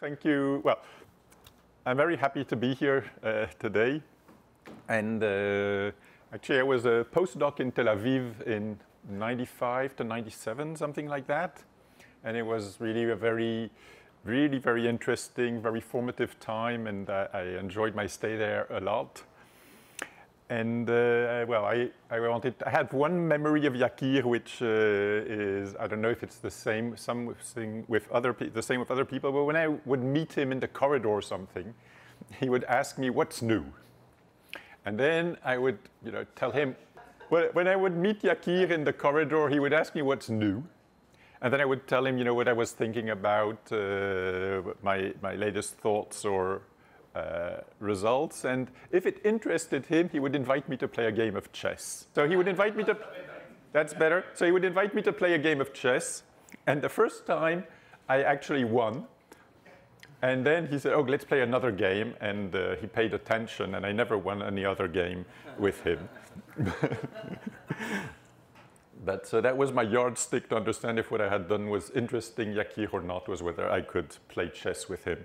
Thank you. Well, I'm very happy to be here uh, today. And uh, actually, I was a postdoc in Tel Aviv in 95 to 97, something like that. And it was really a very, really very interesting, very formative time. And I enjoyed my stay there a lot. And uh, well, I, I wanted, I had one memory of Yakir, which uh, is, I don't know if it's the same, something with other, the same with other people, but when I would meet him in the corridor or something, he would ask me, what's new? And then I would, you know, tell him, well, when I would meet Yakir in the corridor, he would ask me what's new. And then I would tell him, you know, what I was thinking about, uh, my, my latest thoughts or uh, results. And if it interested him, he would invite me to play a game of chess. So he would invite me to, that's better. So he would invite me to play a game of chess. And the first time, I actually won. And then he said, oh, let's play another game. And uh, he paid attention, and I never won any other game with him. but so that was my yardstick to understand if what I had done was interesting Yakir or not, was whether I could play chess with him.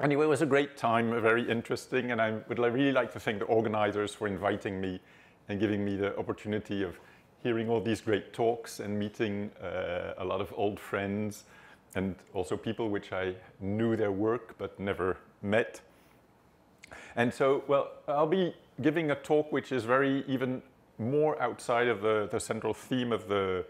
Anyway, it was a great time, very interesting, and I would really like to thank the organizers for inviting me and giving me the opportunity of hearing all these great talks and meeting uh, a lot of old friends and also people which I knew their work but never met. And so, well, I'll be giving a talk which is very even more outside of the, the central theme of the,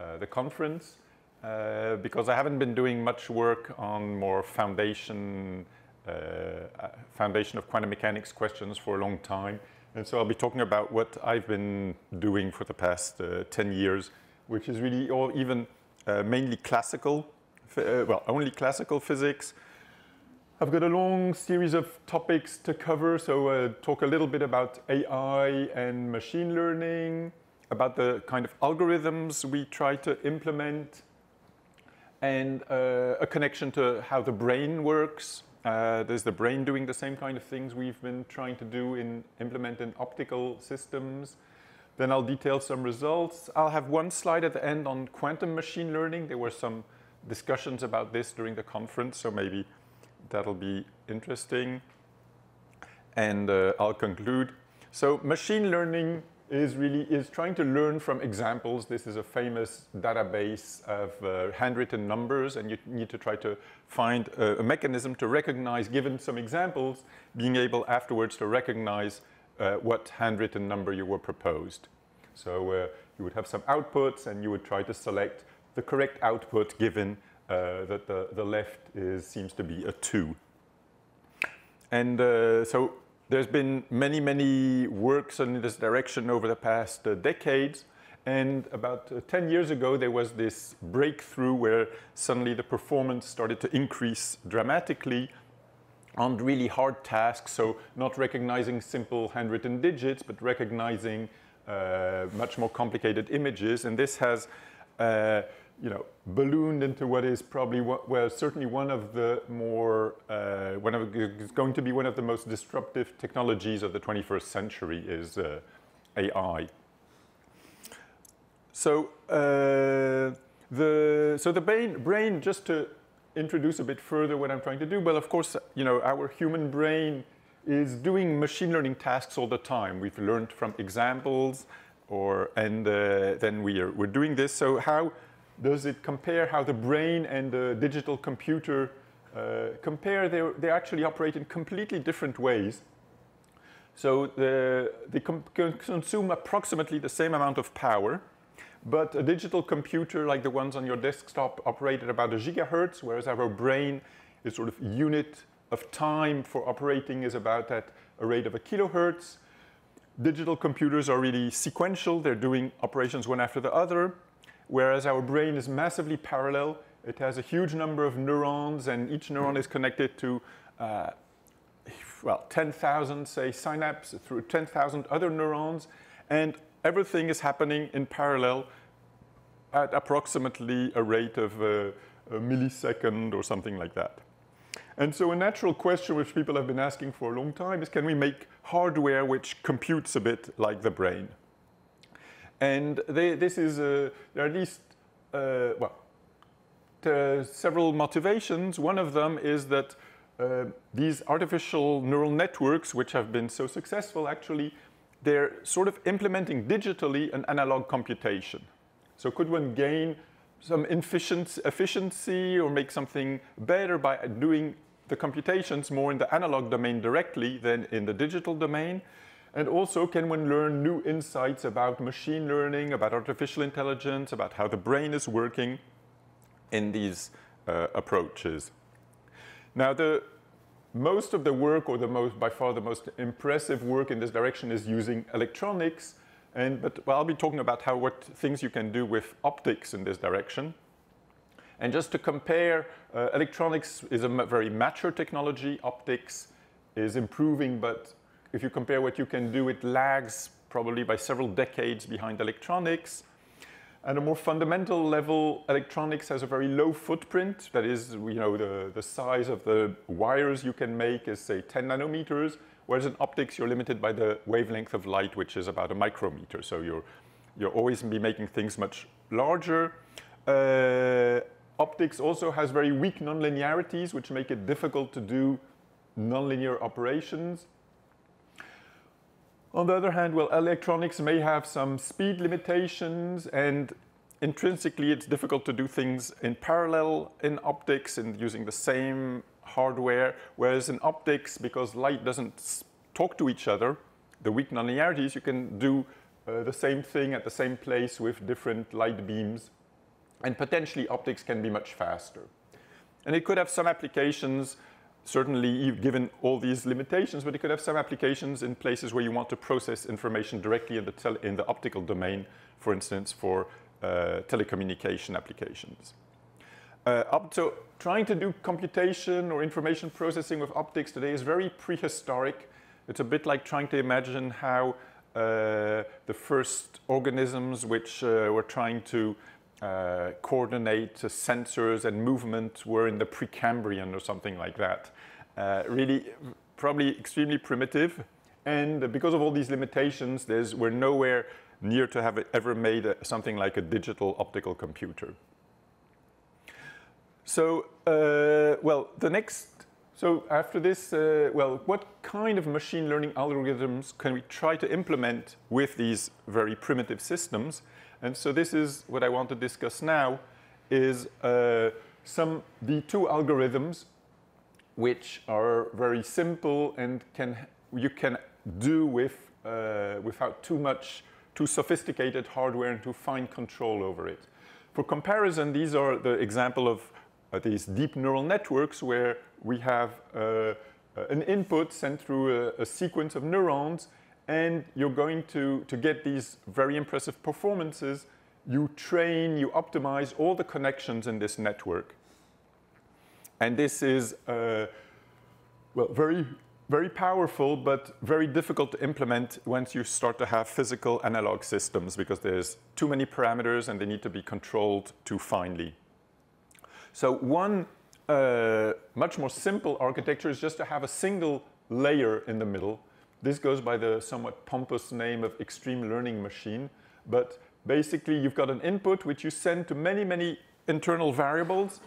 uh, the conference. Uh, because I haven't been doing much work on more foundation, uh, uh, foundation of quantum mechanics questions for a long time. And so I'll be talking about what I've been doing for the past uh, 10 years, which is really or even uh, mainly classical, well, only classical physics. I've got a long series of topics to cover, so talk a little bit about AI and machine learning, about the kind of algorithms we try to implement and uh, a connection to how the brain works. Uh, there's the brain doing the same kind of things we've been trying to do in implement in optical systems. Then I'll detail some results. I'll have one slide at the end on quantum machine learning. There were some discussions about this during the conference, so maybe that'll be interesting. And uh, I'll conclude. So machine learning is really is trying to learn from examples. This is a famous database of uh, handwritten numbers, and you need to try to find a, a, mechanism to recognize, given some examples, being able afterwards to recognize uh, what handwritten number you were proposed. So uh, you would have some outputs, and you would try to select the correct output given uh, that the, the left is, seems to be a 2. And uh, so there's been many, many works in this direction over the past uh, decades. And about uh, 10 years ago, there was this breakthrough where suddenly the performance started to increase dramatically on really hard tasks. So not recognizing simple handwritten digits, but recognizing uh, much more complicated images. And this has uh, you know, ballooned into what is probably, what, well, certainly one of the more, uh, one of, is going to be one of the most disruptive technologies of the 21st century is uh, AI. So uh, the, so the brain, brain, just to introduce a bit further what I'm trying to do, well, of course, you know, our human brain is doing machine learning tasks all the time. We've learned from examples, or, and uh, then we are, we're doing this. So how, does it compare how the brain and the digital computer uh, compare? They, they actually operate in completely different ways. So the, they consume approximately the same amount of power, but a digital computer like the ones on your desktop operate at about a gigahertz, whereas our brain is sort of unit of time for operating is about at a rate of a kilohertz. Digital computers are really sequential. They're doing operations one after the other whereas our brain is massively parallel. It has a huge number of neurons, and each neuron is connected to, uh, well, 10,000, say, synapses through 10,000 other neurons, and everything is happening in parallel at approximately a rate of uh, a millisecond or something like that. And so a natural question which people have been asking for a long time is can we make hardware which computes a bit like the brain? And they, this is, uh, there are at least, uh, well, several motivations. One of them is that uh, these artificial neural networks, which have been so successful, actually, they're sort of implementing digitally an analog computation. So could one gain some efficiency or make something better by doing the computations more in the analog domain directly than in the digital domain? And also, can one learn new insights about machine learning, about artificial intelligence, about how the brain is working in these uh, approaches? Now, the most of the work, or the most, by far the most impressive work in this direction is using electronics. And, but well, I'll be talking about how, what things you can do with optics in this direction. And just to compare, uh, electronics is a very mature technology. Optics is improving, but if you compare what you can do, it lags probably by several decades behind electronics. At a more fundamental level, electronics has a very low footprint. That is, you know, the, the size of the wires you can make is, say, 10 nanometers, whereas in optics, you're limited by the wavelength of light, which is about a micrometer. So you're, you'll always be making things much larger. Uh, optics also has very weak nonlinearities, which make it difficult to do nonlinear operations. On the other hand, well, electronics may have some speed limitations and intrinsically it's difficult to do things in parallel in optics and using the same hardware, whereas in optics, because light doesn't talk to each other, the weak nonlinearities, you can do uh, the same thing at the same place with different light beams. And potentially optics can be much faster. And it could have some applications certainly given all these limitations, but it could have some applications in places where you want to process information directly in the, in the optical domain, for instance, for uh, telecommunication applications. Uh, to trying to do computation or information processing with optics today is very prehistoric. It's a bit like trying to imagine how uh, the first organisms which uh, were trying to uh, coordinate sensors and movement were in the Precambrian or something like that. Uh, really, probably extremely primitive. And because of all these limitations, there's, we're nowhere near to have ever made a, something like a digital optical computer. So, uh, well, the next, so after this, uh, well, what kind of machine learning algorithms can we try to implement with these very primitive systems? And so this is what I want to discuss now, is uh, some, the two algorithms which are very simple and can, you can do with, uh, without too much, too sophisticated hardware and too fine control over it. For comparison, these are the example of uh, these deep neural networks where we have uh, an input sent through a, a sequence of neurons and you're going to, to get these very impressive performances, you train, you optimize all the connections in this network. And this is, uh, well, very, very powerful, but very difficult to implement once you start to have physical analog systems because there's too many parameters and they need to be controlled too finely. So one uh, much more simple architecture is just to have a single layer in the middle this goes by the somewhat pompous name of extreme learning machine, but basically you've got an input which you send to many, many internal variables,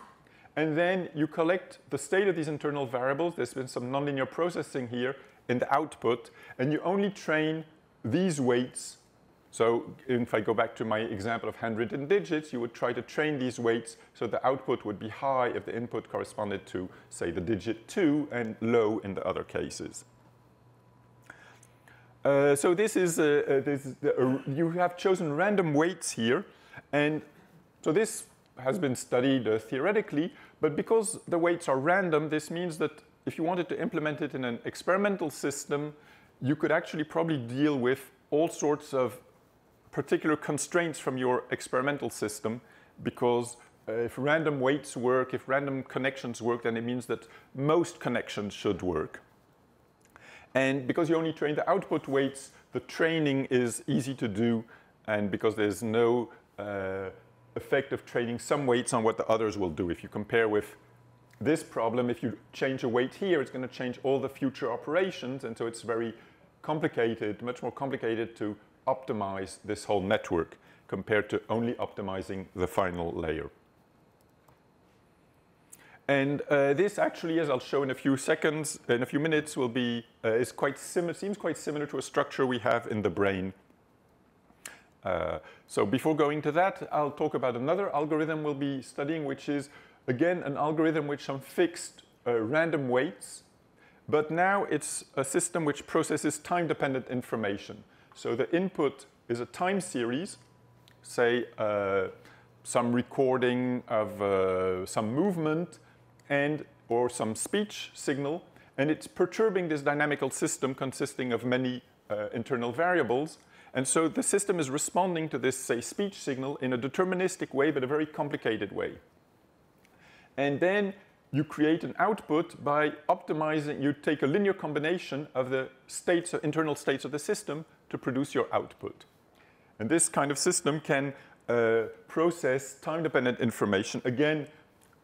and then you collect the state of these internal variables. There's been some nonlinear processing here in the output, and you only train these weights. So if I go back to my example of handwritten digits, you would try to train these weights so the output would be high if the input corresponded to, say, the digit 2 and low in the other cases. Uh, so this is, uh, uh this, uh, you have chosen random weights here. And so this has been studied theoretically, but because the weights are random, this means that if you wanted to implement it in an experimental system, you could actually probably deal with all sorts of particular constraints from your experimental system because uh, if random weights work, if random connections work, then it means that most connections should work. And because you only train the output weights, the training is easy to do. And because there's no uh, effect of training some weights on what the others will do. If you compare with this problem, if you change a weight here, it's going to change all the future operations. And so it's very complicated, much more complicated to optimize this whole network compared to only optimizing the final layer. And uh, this actually, as I'll show in a few seconds, in a few minutes, will be uh, is quite. Seems quite similar to a structure we have in the brain. Uh, so before going to that, I'll talk about another algorithm we'll be studying, which is again an algorithm with some fixed uh, random weights, but now it's a system which processes time-dependent information. So the input is a time series, say uh, some recording of uh, some movement and or some speech signal, and it's perturbing this dynamical system consisting of many uh, internal variables. And so the system is responding to this, say, speech signal in a deterministic way, but a very complicated way. And then you create an output by optimizing, you take a linear combination of the states, internal states of the system to produce your output. And this kind of system can uh, process time-dependent information. Again,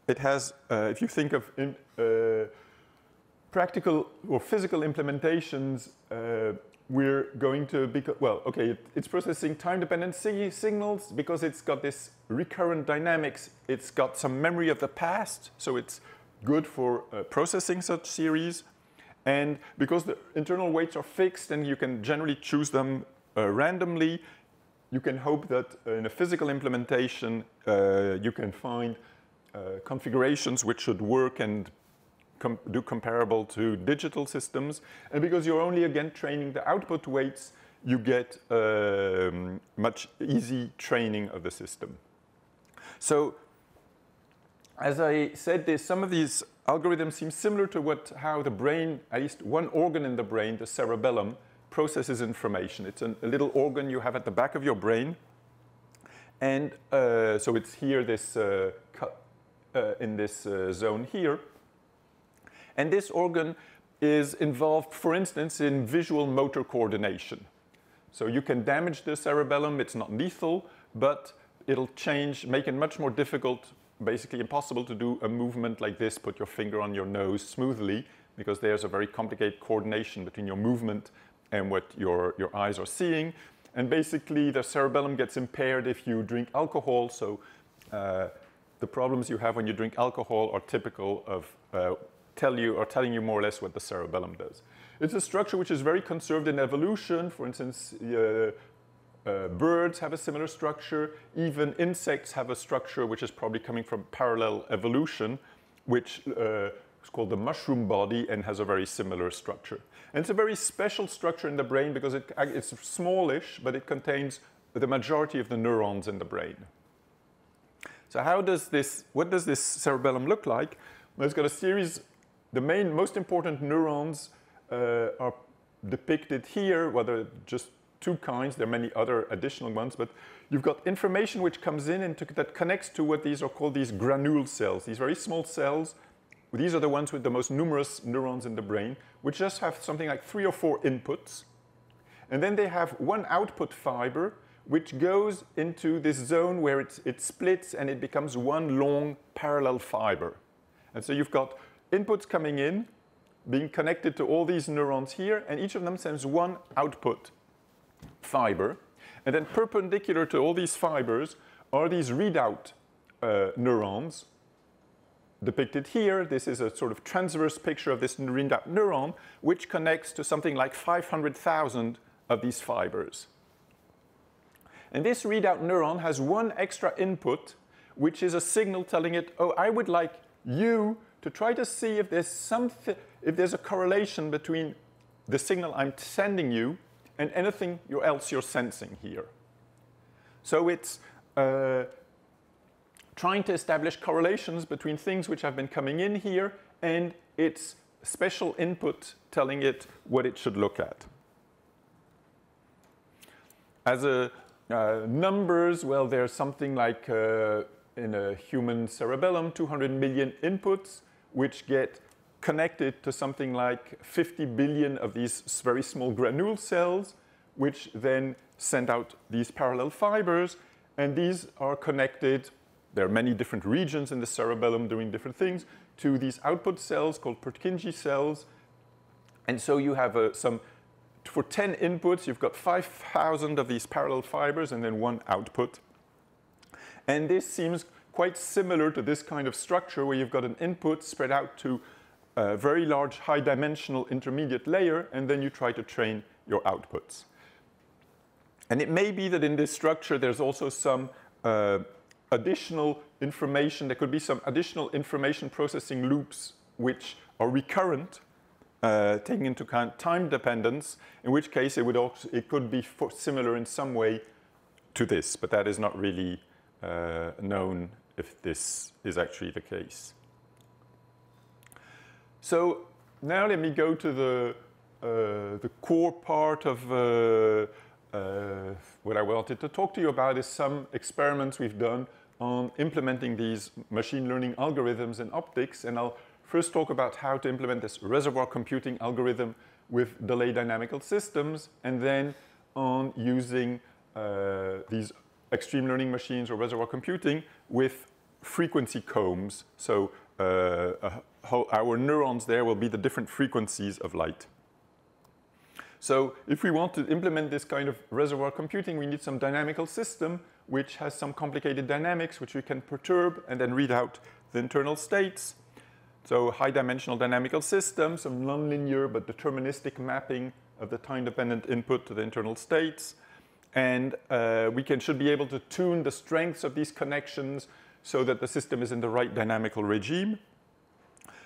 it has, uh, if you think of in, uh, practical or physical implementations, uh, we're going to be, well, okay, it, it's processing time-dependent signals because it's got this recurrent dynamics. It's got some memory of the past, so it's good for uh, processing such series. And because the internal weights are fixed and you can generally choose them uh, randomly, you can hope that in a physical implementation, uh, you can find configurations which should work and com do comparable to digital systems. And because you're only, again, training the output weights, you get um, much easy training of the system. So as I said, this, some of these algorithms seem similar to what, how the brain, at least one organ in the brain, the cerebellum, processes information. It's an, a little organ you have at the back of your brain. And uh, so it's here, this, uh, uh, in this uh, zone here. And this organ is involved, for instance, in visual motor coordination. So you can damage the cerebellum. It's not lethal, but it'll change, make it much more difficult basically impossible to do a movement like this, put your finger on your nose smoothly, because there's a very complicated coordination between your movement and what your, your eyes are seeing. And basically, the cerebellum gets impaired if you drink alcohol. So uh, the problems you have when you drink alcohol are typical of uh, tell you or telling you more or less what the cerebellum does. It's a structure which is very conserved in evolution. For instance, uh, uh, birds have a similar structure. Even insects have a structure which is probably coming from parallel evolution, which uh, is called the mushroom body and has a very similar structure. And it's a very special structure in the brain because it, it's smallish, but it contains the majority of the neurons in the brain. So how does this, what does this cerebellum look like? Well, it's got a series, the main, most important neurons uh, are depicted here, whether just two kinds. There are many other additional ones, but you've got information which comes in and to, that connects to what these are called these granule cells, these very small cells. These are the ones with the most numerous neurons in the brain, which just have something like three or four inputs. And then they have one output fiber, which goes into this zone where it, it splits and it becomes one long parallel fiber. And so you've got inputs coming in, being connected to all these neurons here, and each of them sends one output fiber. And then perpendicular to all these fibers are these readout uh, neurons depicted here. This is a sort of transverse picture of this readout neuron, which connects to something like 500,000 of these fibers. And this readout neuron has one extra input, which is a signal telling it, oh, I would like you to try to see if there's something, if there's a correlation between the signal I'm sending you and anything else you're sensing here. So it's uh, trying to establish correlations between things which have been coming in here and its special input telling it what it should look at. As a uh, numbers, well, there's something like uh, in a human cerebellum, 200 million inputs, which get connected to something like 50 billion of these very small granule cells, which then send out these parallel fibers. And these are connected, there are many different regions in the cerebellum doing different things, to these output cells called Purkinje cells. And so you have uh, some, for 10 inputs, you've got 5,000 of these parallel fibers and then one output. And this seems quite similar to this kind of structure where you've got an input spread out to a very large high dimensional intermediate layer, and then you try to train your outputs. And it may be that in this structure there's also some uh, additional information, there could be some additional information processing loops which are recurrent, uh, taking into account time dependence, in which case it, would also, it could be similar in some way to this, but that is not really uh, known if this is actually the case. So now let me go to the, uh, the core part of uh, uh, what I wanted to talk to you about is some experiments we've done on implementing these machine learning algorithms in optics. And I'll first talk about how to implement this reservoir computing algorithm with delay dynamical systems, and then on using uh, these extreme learning machines or reservoir computing with frequency combs. So uh, our neurons there will be the different frequencies of light. So if we want to implement this kind of reservoir computing, we need some dynamical system which has some complicated dynamics which we can perturb and then read out the internal states. So high dimensional dynamical system, some nonlinear but deterministic mapping of the time-dependent input to the internal states. And uh, we can, should be able to tune the strengths of these connections so that the system is in the right dynamical regime.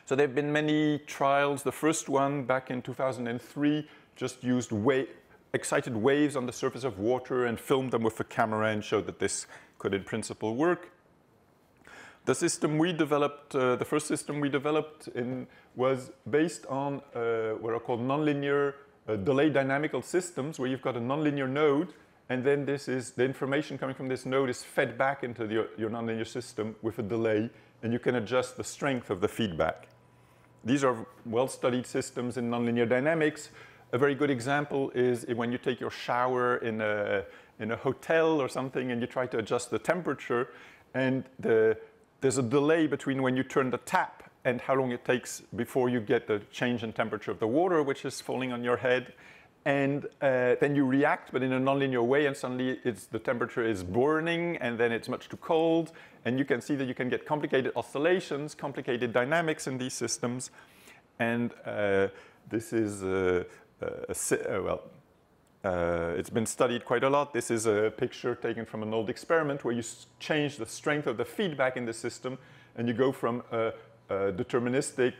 So there have been many trials. The first one back in 2003 just used wa excited waves on the surface of water and filmed them with a camera and showed that this could in principle work. The system we developed, uh, the first system we developed in, was based on uh, what are called nonlinear uh, delay dynamical systems, where you've got a nonlinear node, and then this is the information coming from this node is fed back into the, your nonlinear system with a delay, and you can adjust the strength of the feedback. These are well-studied systems in nonlinear dynamics, a very good example is when you take your shower in a, in a hotel or something and you try to adjust the temperature and the, there's a delay between when you turn the tap and how long it takes before you get the change in temperature of the water which is falling on your head. And uh, then you react, but in a nonlinear way, and suddenly it's, the temperature is burning, and then it's much too cold. And you can see that you can get complicated oscillations, complicated dynamics in these systems. And uh, this is uh, uh, uh, well, uh, it's been studied quite a lot. This is a picture taken from an old experiment where you change the strength of the feedback in the system and you go from a, a deterministic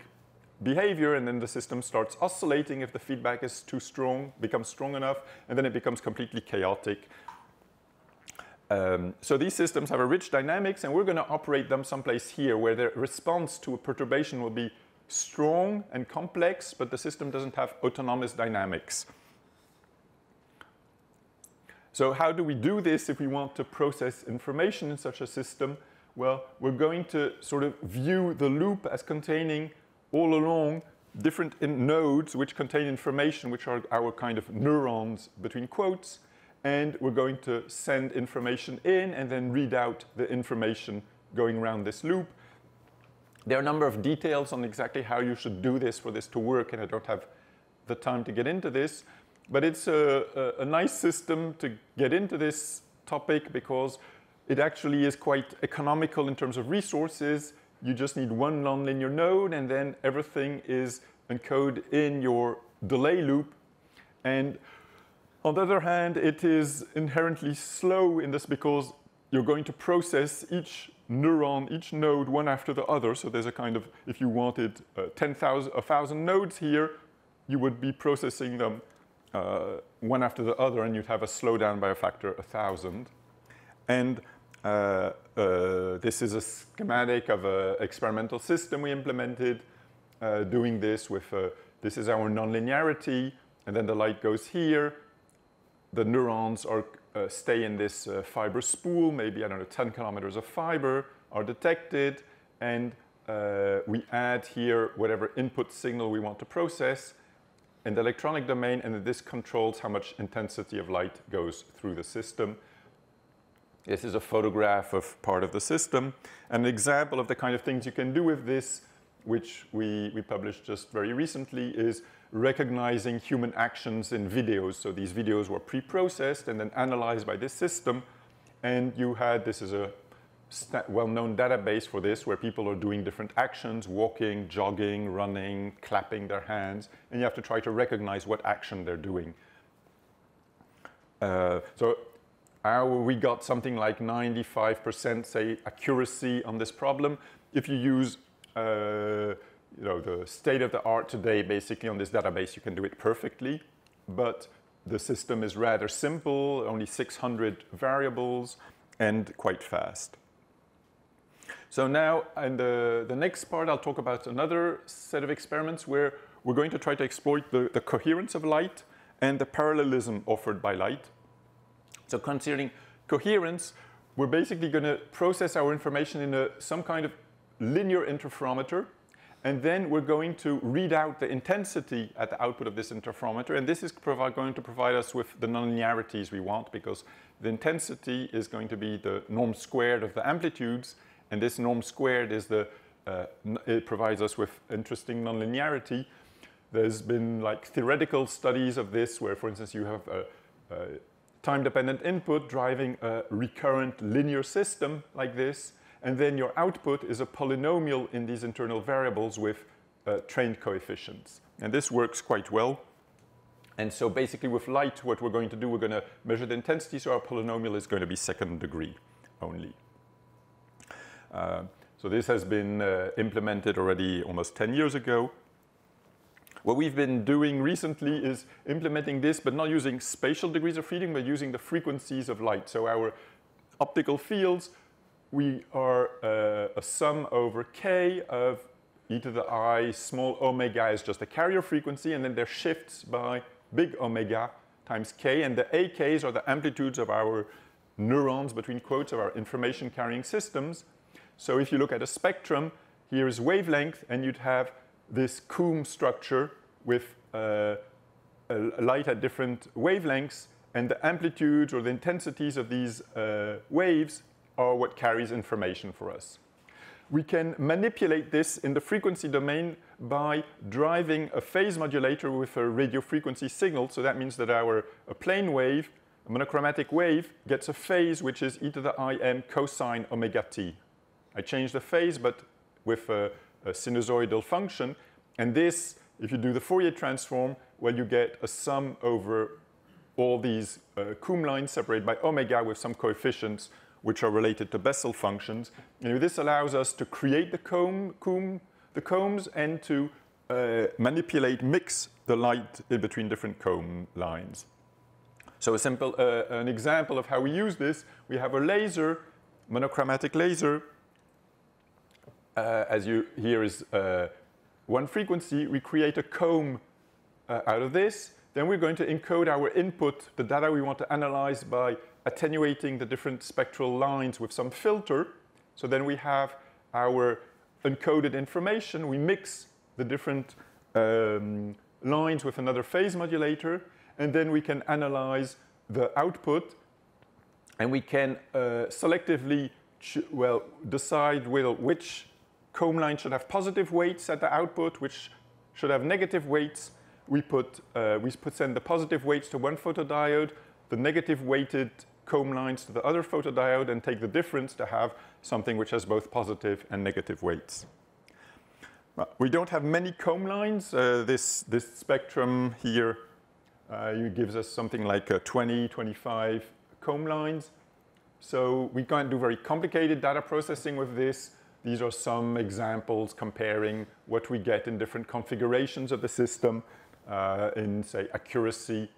behavior and then the system starts oscillating if the feedback is too strong, becomes strong enough, and then it becomes completely chaotic. Um, so these systems have a rich dynamics and we're going to operate them someplace here where the response to a perturbation will be strong and complex, but the system doesn't have autonomous dynamics. So how do we do this if we want to process information in such a system? Well, we're going to sort of view the loop as containing all along different nodes which contain information, which are our kind of neurons between quotes, and we're going to send information in and then read out the information going around this loop. There are a number of details on exactly how you should do this for this to work, and I don't have the time to get into this. But it's a, a, a nice system to get into this topic because it actually is quite economical in terms of resources. You just need one nonlinear node, and then everything is encoded in your delay loop. And on the other hand, it is inherently slow in this because you're going to process each neuron, each node one after the other. So there's a kind of, if you wanted uh, 10,000, 1,000 nodes here, you would be processing them uh, one after the other, and you'd have a slowdown by a factor 1,000. And uh, uh, this is a schematic of an experimental system we implemented uh, doing this with, uh, this is our nonlinearity, and then the light goes here. The neurons are stay in this fiber spool, maybe, I don't know, 10 kilometers of fiber are detected, and we add here whatever input signal we want to process in the electronic domain, and this controls how much intensity of light goes through the system. This is a photograph of part of the system. An example of the kind of things you can do with this, which we, we published just very recently, is recognizing human actions in videos. So these videos were pre-processed and then analyzed by this system. And you had, this is a well-known database for this where people are doing different actions, walking, jogging, running, clapping their hands, and you have to try to recognize what action they're doing. Uh, so we got something like 95% say accuracy on this problem. If you use uh, you know, the state of the art today basically on this database, you can do it perfectly, but the system is rather simple, only 600 variables, and quite fast. So now, in the, the next part, I'll talk about another set of experiments where we're going to try to exploit the, the coherence of light and the parallelism offered by light. So considering coherence, we're basically going to process our information in a, some kind of linear interferometer, and then we're going to read out the intensity at the output of this interferometer, and this is going to provide us with the nonlinearities we want, because the intensity is going to be the norm squared of the amplitudes, and this norm squared is the, uh, it provides us with interesting nonlinearity. There's been like theoretical studies of this where, for instance, you have a, a time-dependent input driving a recurrent linear system like this, and then your output is a polynomial in these internal variables with uh, trained coefficients. And this works quite well. And so basically with light, what we're going to do, we're going to measure the intensity, so our polynomial is going to be second degree only. Uh, so this has been uh, implemented already almost 10 years ago. What we've been doing recently is implementing this, but not using spatial degrees of freedom, but using the frequencies of light. So our optical fields, we are uh, a sum over k of e to the i, small omega is just a carrier frequency, and then there shifts by big omega times k, and the AKs are the amplitudes of our neurons, between quotes, of our information carrying systems. So if you look at a spectrum, here is wavelength, and you'd have this comb structure with uh, light at different wavelengths, and the amplitudes or the intensities of these uh, waves are what carries information for us. We can manipulate this in the frequency domain by driving a phase modulator with a radio frequency signal. So that means that our plane wave, a monochromatic wave, gets a phase which is e to the im cosine omega t. I change the phase, but with a, a sinusoidal function. And this, if you do the Fourier transform, well, you get a sum over all these uh, comb lines separated by omega with some coefficients which are related to Bessel functions. And this allows us to create the comb, comb the combs and to uh, manipulate, mix the light in between different comb lines. So a simple, uh, an example of how we use this, we have a laser, monochromatic laser, uh, as you here is uh, one frequency, we create a comb uh, out of this. Then we're going to encode our input, the data we want to analyze by attenuating the different spectral lines with some filter. So then we have our encoded information. We mix the different um, lines with another phase modulator, and then we can analyze the output, and we can uh, selectively well decide which comb line should have positive weights at the output, which should have negative weights. We put, uh, we put send the positive weights to one photodiode, the negative weighted comb lines to the other photodiode, and take the difference to have something which has both positive and negative weights. we don't have many comb lines. Uh, this, this spectrum here uh, gives us something like uh, 20, 25 comb lines. So we can't do very complicated data processing with this. These are some examples comparing what we get in different configurations of the system uh, in, say, accuracy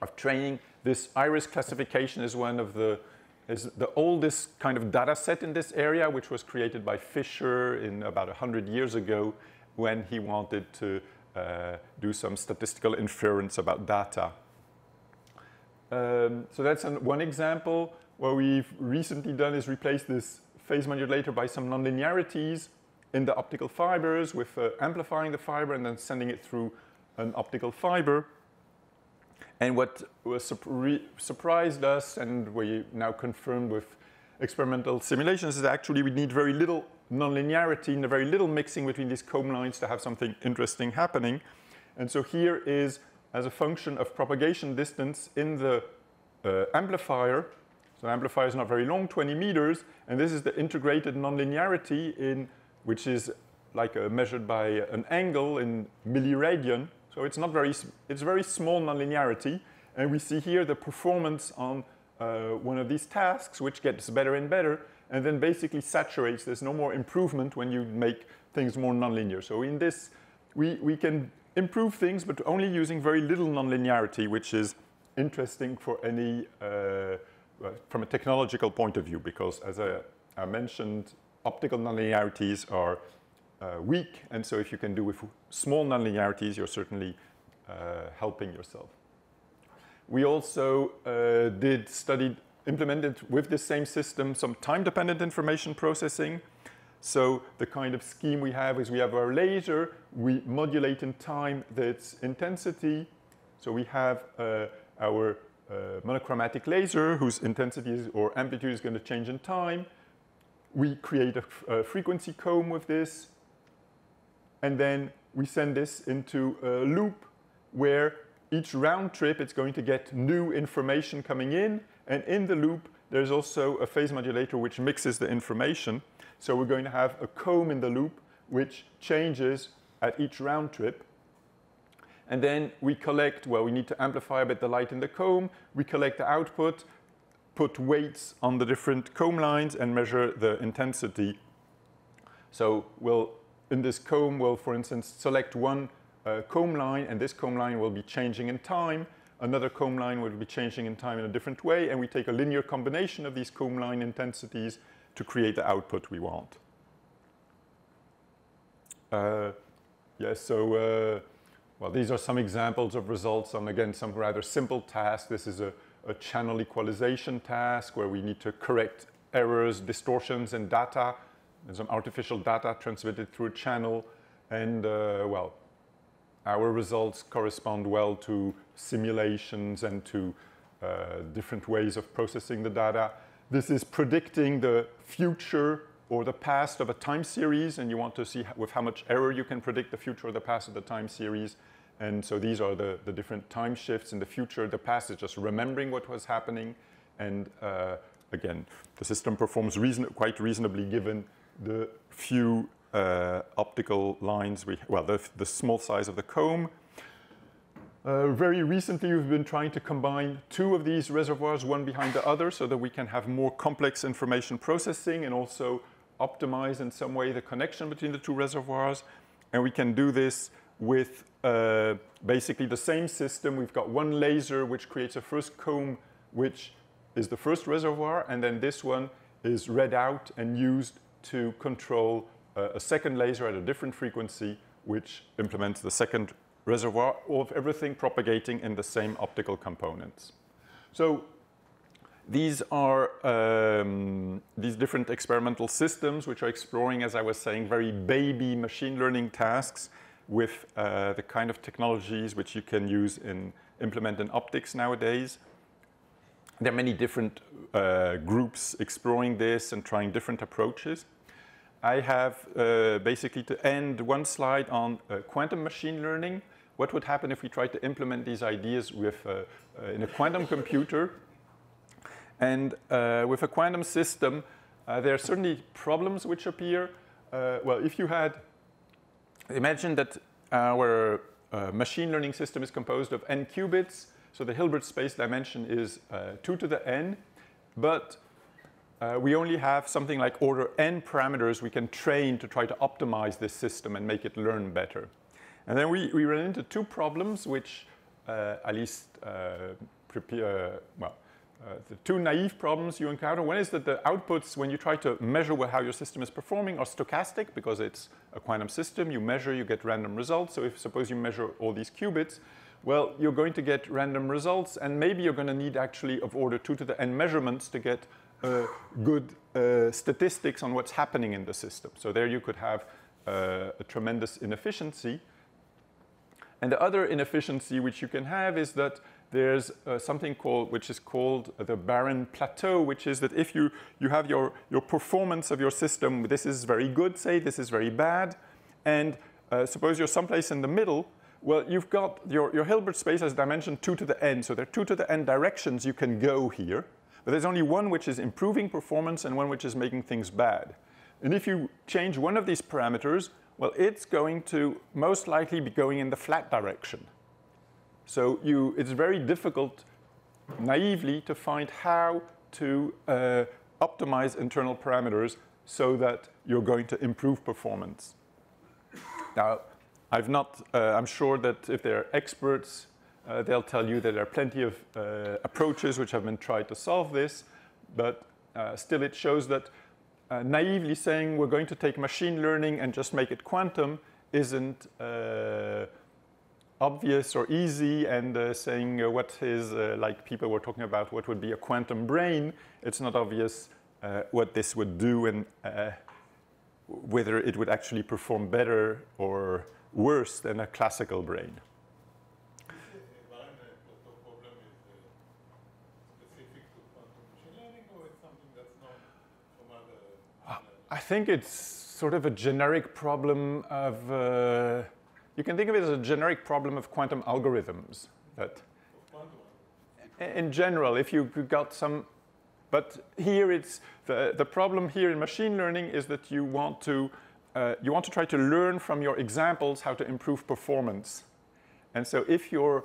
of training. This iris classification is one of the is the oldest kind of data set in this area, which was created by Fisher in about 100 years ago when he wanted to uh, do some statistical inference about data. Um, so that's an, one example. What we've recently done is replace this phase modulator by some nonlinearities in the optical fibers with uh, amplifying the fiber and then sending it through an optical fiber. And what was surprised us, and we now confirmed with experimental simulations, is that actually we need very little nonlinearity and very little mixing between these comb lines to have something interesting happening. And so here is, as a function of propagation distance in the uh, amplifier, So amplifier is not very long, 20 meters, and this is the integrated nonlinearity in, which is like uh, measured by an angle in milliradian. So it's not very, it's very small nonlinearity, and we see here the performance on uh, one of these tasks, which gets better and better, and then basically saturates. There's no more improvement when you make things more nonlinear. So in this, we, we can improve things, but only using very little nonlinearity, which is interesting for any, uh, from a technological point of view, because as I, I mentioned, optical nonlinearities are uh, weak, and so if you can do with small nonlinearities, you're certainly uh, helping yourself. We also uh, did study, implemented with the same system some time-dependent information processing. So the kind of scheme we have is we have our laser, we modulate in time its intensity. So we have uh, our uh, monochromatic laser whose intensity or amplitude is going to change in time. We create a, a frequency comb with this, and then we send this into a loop where each round trip it's going to get new information coming in, and in the loop there's also a phase modulator which mixes the information. So we're going to have a comb in the loop which changes at each round trip. And then we collect, well, we need to amplify a bit the light in the comb. We collect the output, put weights on the different comb lines, and measure the intensity. So we'll, in this comb, we'll, for instance, select one uh, comb line, and this comb line will be changing in time. Another comb line will be changing in time in a different way, and we take a linear combination of these comb line intensities to create the output we want. Uh, yes, so uh, well, these are some examples of results on, again, some rather simple tasks. This is a, a, channel equalization task where we need to correct errors, distortions in data. Some artificial data transmitted through a channel. And, uh, well, our results correspond well to simulations and to uh, different ways of processing the data. This is predicting the future or the past of a time series, and you want to see with how much error you can predict the future or the past of the time series. And so these are the, the different time shifts in the future. The past is just remembering what was happening. And uh, again, the system performs reason quite reasonably given the few uh, optical lines, we, well, the, the, small size of the comb. Uh, very recently, we've been trying to combine two of these reservoirs, one behind the other, so that we can have more complex information processing and also optimize in some way the connection between the two reservoirs. And we can do this with uh, basically the same system. We've got one laser which creates a first comb, which is the first reservoir, and then this one is read out and used to control a second laser at a different frequency, which implements the second reservoir of everything propagating in the same optical components. So these are um, these different experimental systems which are exploring, as I was saying, very baby machine learning tasks with uh, the kind of technologies which you can use in implement in optics nowadays. There are many different uh, groups exploring this and trying different approaches. I have uh, basically to end one slide on uh, quantum machine learning. What would happen if we tried to implement these ideas with, uh, uh in a quantum computer? And with a quantum system, there are certainly problems which appear. well, if you had, imagine that our machine learning system is composed of n qubits. So the Hilbert space dimension is 2 to the n. But uh, we only have something like order n parameters we can train to try to optimize this system and make it learn better. And then we, we ran into two problems which uh, at least uh, prepare, well, uh, the two naive problems you encounter. One is that the outputs, when you try to measure how your system is performing, are stochastic because it's a quantum system. You measure, you get random results. So if suppose you measure all these qubits, well, you're going to get random results, and maybe you're going to need actually of order 2 to the n measurements to get uh, good uh, statistics on what's happening in the system. So there you could have uh, a tremendous inefficiency. And the other inefficiency which you can have is that there's uh, something called, which is called the barren plateau, which is that if you, you have your, your performance of your system, this is very good, say, this is very bad, and uh, suppose you're someplace in the middle, well, you've got your, your Hilbert space has dimension 2 to the n, so there are 2 to the n directions you can go here. but there's only one which is improving performance and one which is making things bad. And if you change one of these parameters, well, it's going to most likely be going in the flat direction. So you, it's very difficult naively to find how to uh, optimize internal parameters so that you're going to improve performance. Now, I've not, uh, I'm sure that if there are experts, uh, they'll tell you that there are plenty of uh, approaches which have been tried to solve this, but uh, still it shows that uh, naively saying we're going to take machine learning and just make it quantum isn't obvious or easy and uh, saying uh, what is, uh, like people were talking about, what would be a quantum brain, it's not obvious uh, what this would do and uh, whether it would actually perform better or worse than a classical brain. I think it's sort of a generic problem of you can think of it as a generic problem of quantum algorithms. That in general, if you've got some, but here it's the, the problem here in machine learning is that you want to uh, you want to try to learn from your examples how to improve performance. And so if you're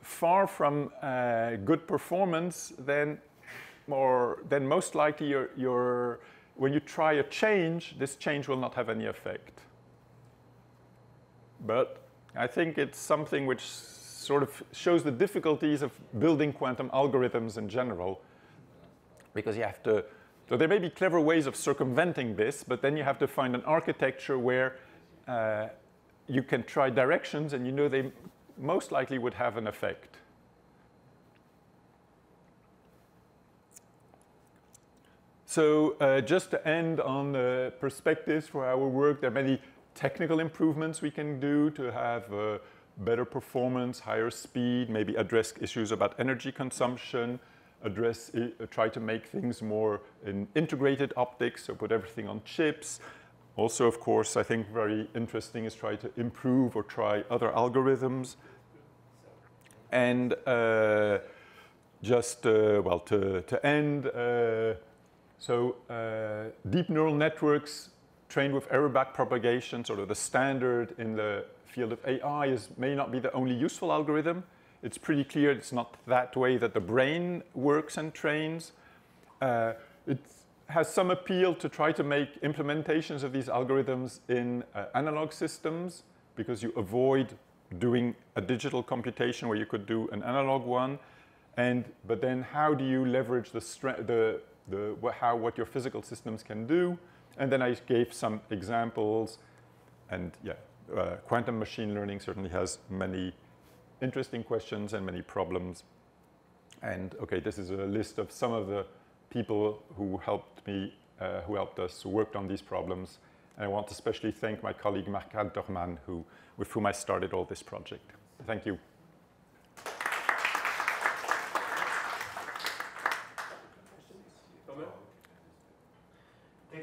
far from uh, good performance, then or then most likely you're, you're, when you try a change, this change will not have any effect. But I think it's something which sort of shows the difficulties of building quantum algorithms in general. Because you have to, so there may be clever ways of circumventing this, but then you have to find an architecture where uh, you can try directions and you know they most likely would have an effect. So uh, just to end on the perspectives for our work, there are many technical improvements we can do to have uh, better performance, higher speed, maybe address issues about energy consumption, address, uh, try to make things more in integrated optics, so put everything on chips. Also, of course, I think very interesting is try to improve or try other algorithms. And uh, just, uh, well, to, to end, uh, so uh, deep neural networks trained with error back propagation, sort of the standard in the field of AI, is, may not be the only useful algorithm. It's pretty clear it's not that way that the brain works and trains. Uh, it has some appeal to try to make implementations of these algorithms in uh, analog systems because you avoid doing a digital computation where you could do an analog one. And, but then how do you leverage the, the, the, how, what your physical systems can do? And then I gave some examples. And yeah, uh, quantum machine learning certainly has many interesting questions and many problems. And okay, this is a list of some of the people who helped me, uh, who helped us, who worked on these problems. And I want to especially thank my colleague Marc Haelterman, who, with whom I started all this project. Thank you.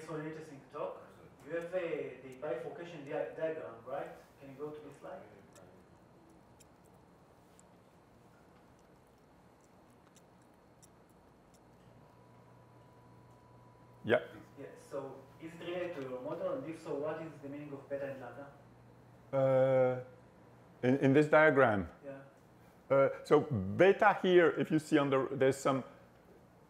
for an interesting talk. You have uh, the bifurcation di diagram, right? Can you go to this slide? Yeah. Yeah. So is it related to your model? And if so, what is the meaning of beta and lambda? Uh, in, in this diagram? Yeah. Uh, so beta here, if you see under, there's some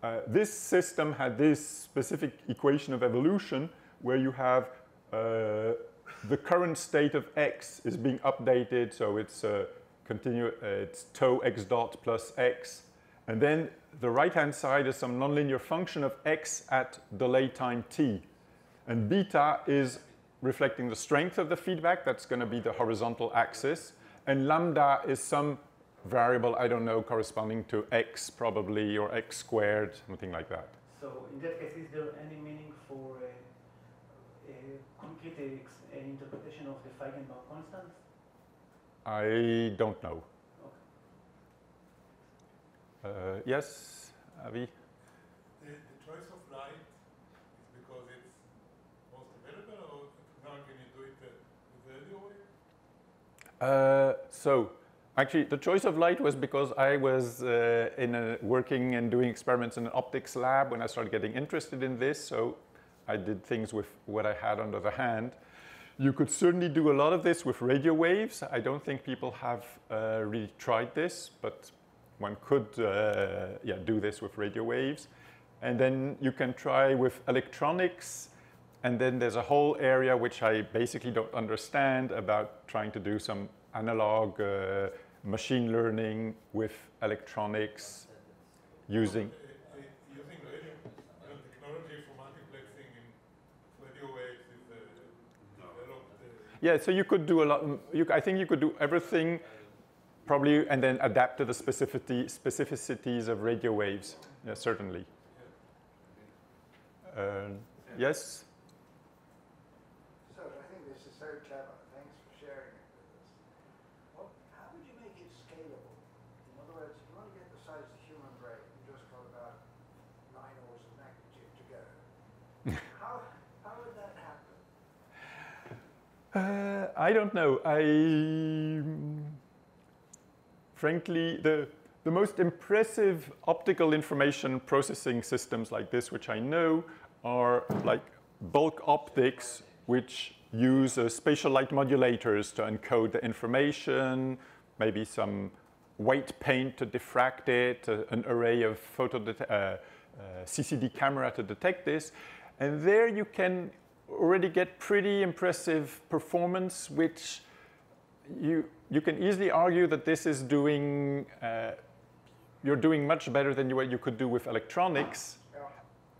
uh, this system had this specific equation of evolution where you have uh, the current state of x is being updated, so it's uh, continue, uh, it's tau x dot plus x, and then the right-hand side is some nonlinear function of x at delay time t, and beta is reflecting the strength of the feedback, that's going to be the horizontal axis, and lambda is some variable, I don't know, corresponding to x probably, or x squared, something like that. So in that case, is there any meaning for a, a concrete interpretation of the Feigenbaum constant? I don't know. Uh, yes, Avi? The, the, choice of light is because it's most available, or now can you do it uh, the earlier way? Uh, so Actually, the choice of light was because I was uh, in a, working and doing experiments in an optics lab when I started getting interested in this. So I did things with what I had under the hand. You could certainly do a lot of this with radio waves. I don't think people have uh, really tried this, but one could uh, yeah, do this with radio waves. And then you can try with electronics. And then there's a whole area which I basically don't understand about trying to do some analog uh, machine learning with electronics using. Uh, uh, using radio, uh, technology for multiplexing in radio waves is uh, developed. Uh, Yeah, so you could do a lot. You, I think you could do everything, probably, and then adapt to the specificity, specificities of radio waves. Yeah, certainly. Uh, yes. So I think this is so clever. Thanks for sharing it with us. Well, how would you make it scalable? In other words, if you want to get the size of the human brain, you just got about nine orders of magnitude to go. how, how would that happen? Uh, I don't know. I frankly the the most impressive optical information processing systems like this, which I know, are like bulk optics, which use uh, spatial light modulators to encode the information, maybe some white paint to diffract it, uh, an array of photo uh, uh, CCD camera to detect this. And there you can already get pretty impressive performance, which you, you can easily argue that this is doing, uh, you're doing much better than what you could do with electronics.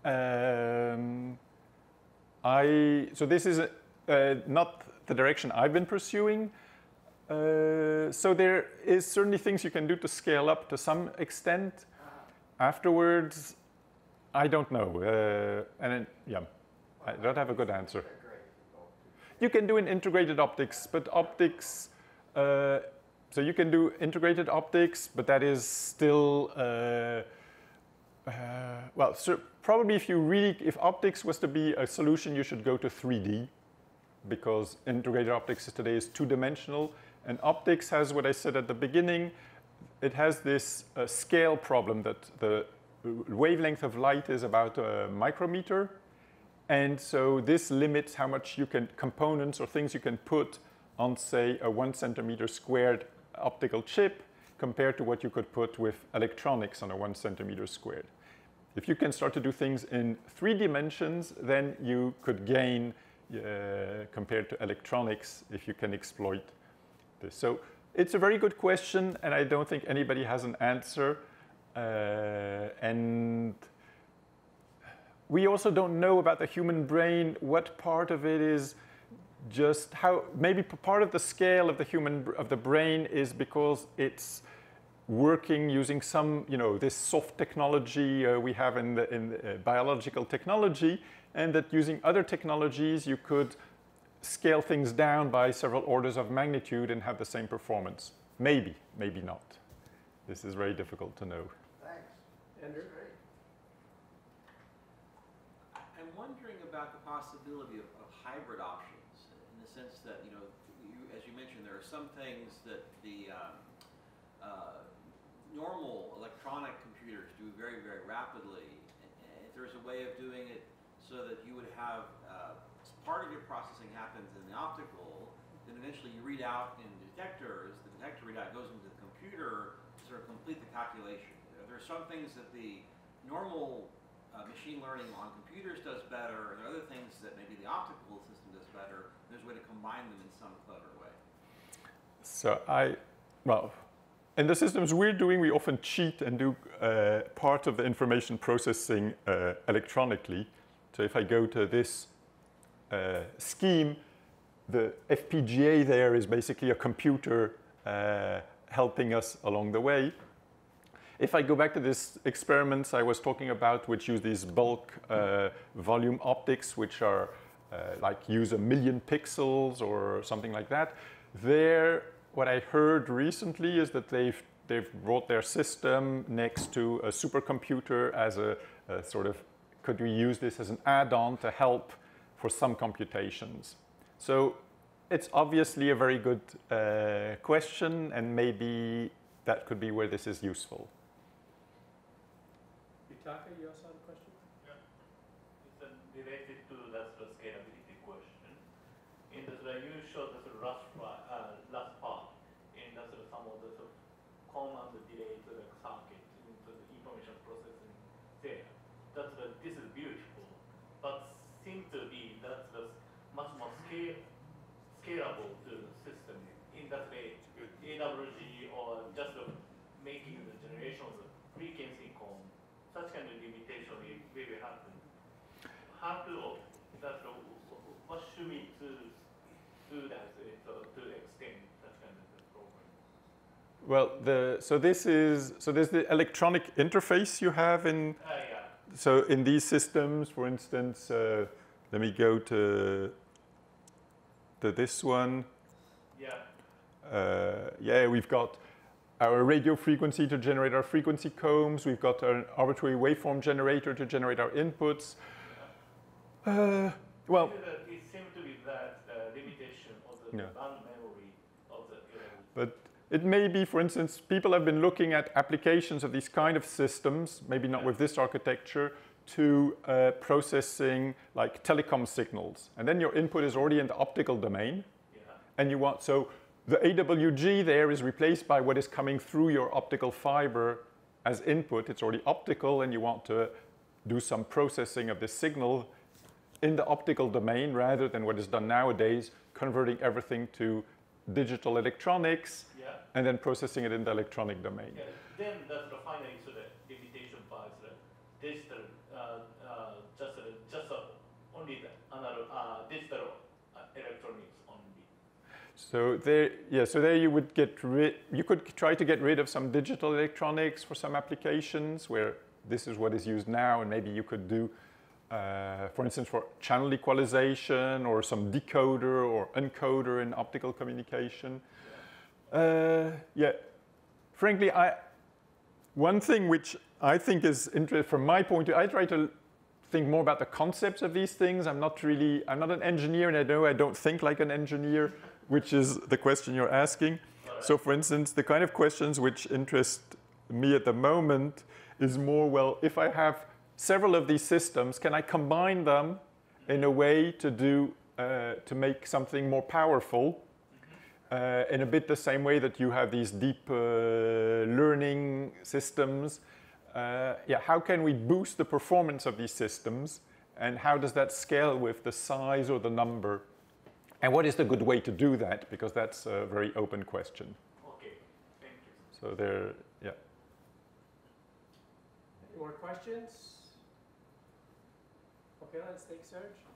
Um, I, so this is uh, not the direction I've been pursuing. Uh, so there is certainly things you can do to scale up to some extent. Afterwards, I don't know. Uh, and then, yeah, I don't have a good answer. You can do an integrated optics, but optics, uh, so you can do integrated optics, but that is still, uh, uh, well, so probably if you really, if optics was to be a solution, you should go to 3D because integrated optics today is two-dimensional. And optics has what I said at the beginning, it has this uh, scale problem that the wavelength of light is about a micrometer. And so this limits how much you can, components or things you can put on, say, a one centimeter squared optical chip compared to what you could put with electronics on a one centimeter squared. If you can start to do things in three dimensions, then you could gain uh, compared to electronics if you can exploit this. So it's a very good question, and I don't think anybody has an answer. Uh, and we also don't know about the human brain what part of it is just how maybe part of the scale of the human of the brain is because it's working using some you know this soft technology uh, we have in the in the, uh, biological technology and that using other technologies you could scale things down by several orders of magnitude and have the same performance. Maybe maybe not. This is very difficult to know. Thanks. Andrew? I'm wondering about the possibility of, of hybrid options. in the sense that, you know, you, as you mentioned, there are some things that the um, uh, normal electronic computers do very, very rapidly. If there's a way of doing it so that you would have uh, part of your processing happens in the optical, then eventually you read out in detectors, the detector readout goes into the computer to sort of complete the calculation. There are some things that the normal uh, machine learning on computers does better, and there are other things that maybe the optical system does better. There's a way to combine them in some clever way. So I, well, in the systems we're doing, we often cheat and do uh, part of the information processing uh, electronically. So if I go to this uh, scheme, the FPGA there is basically a computer uh, helping us along the way. If I go back to these experiments I was talking about, which use these bulk uh, volume optics, which are like use a million pixels or something like that, there, what I heard recently is that they've they've brought their system next to a supercomputer as a, a sort of could we use this as an add-on to help for some computations. So it's obviously a very good uh, question, and maybe that could be where this is useful. Yutaka, you also have a question? It's uh, related to that sort of scalability question. In the sort of you showed the sort of last, pri- uh, last part in the sort of some of the sort of command delay to the circuit into the information processing there. That's the, this is beautiful, but seem to be that's the much more scale, scalable to the system in that way. AWG or just uh, making the generation of the frequency comb, such kind of limitation will happen how to that uh, what should we do do that uh, to extend that kind of program? Well, the, so this is so there's the electronic interface you have in Ah, yeah. so in these systems, for instance, uh, let me go to to this one. Yeah. Uh, yeah, we've got our radio frequency to generate our frequency combs. We've got an arbitrary waveform generator to generate our inputs. Uh, well, It, seems to be that uh, limitation of the Yeah. band memory of the uh, But it may be, for instance, people have been looking at applications of these kind of systems, maybe not with this architecture, to uh, processing like telecom signals. And then your input is already in the optical domain. yeah. And you want, so the AWG there is replaced by what is coming through your optical fiber as input. It's already optical, and you want to do some processing of the signal in the optical domain rather than what is done nowadays, converting everything to digital electronics Yeah. and then processing it in the electronic domain. Yeah, then that's the finally so the limitation by the digital, uh, uh, just uh, just only the analog, uh, digital uh, electronics. So there, yeah, so there you would get rid, you could try to get rid of some digital electronics for some applications where this is what is used now, and maybe you could do, uh, for instance, for channel equalization or some decoder or encoder in optical communication. Uh, yeah, frankly, I, one thing which I think is interesting from my point of view, I try to think more about the concepts of these things. I'm not really, I'm not an engineer, and I know I don't think like an engineer, which is the question you're asking. So, for instance, the kind of questions which interest me at the moment is more well, if I have several of these systems, can I combine them in a way to do uh, to make something more powerful? Uh, in a bit the same way that you have these deep uh, learning systems. Uh, yeah, how can we boost the performance of these systems, and how does that scale with the size or the number? And what is the good way to do that? Because that's a very open question. Okay, thank you. So there, yeah. Any more questions? Okay, let's take Serge.